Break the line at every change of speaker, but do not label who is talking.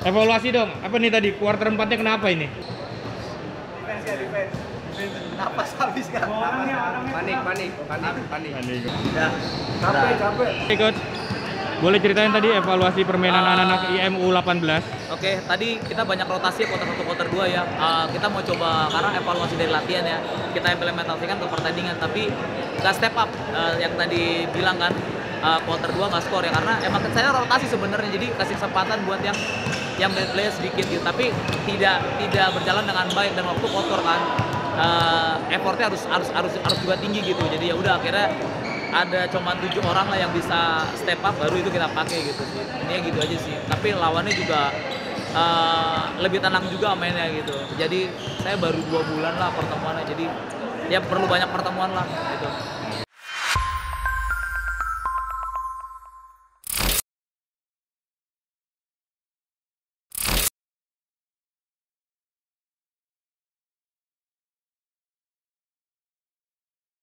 Evaluasi dong. Apa nih tadi quarter 4-nya kenapa ini?
Defense ya, defense. Napas habis kan.
Panik, panik, panik, panik.
Ya. Capek, capek.
Oke, Coach. Boleh ceritain tadi evaluasi permainan
Ah.
anak-anak IMU 18?
Oke, tadi kita banyak rotasi quarter 1, quarter 2 ya. Uh, kita mau coba karena evaluasi dari latihan ya. Kita implementasikan ke pertandingan tapi nggak step up uh, yang tadi bilang kan uh, quarter 2 nggak skor ya karena emang saya rotasi sebenarnya jadi kasih kesempatan buat yang yang player sedikit gitu. Tapi tidak tidak berjalan dengan baik dan waktu kotor kan. Uh, effortnya harus harus harus harus juga tinggi gitu. Jadi ya udah akhirnya ada cuma tujuh orang lah yang bisa step up baru itu kita pakai gitu sih. Ini gitu aja sih. Tapi lawannya juga uh, lebih tenang juga mainnya gitu. Jadi saya baru dua bulan lah pertemuannya. Jadi ya perlu banyak pertemuan lah gitu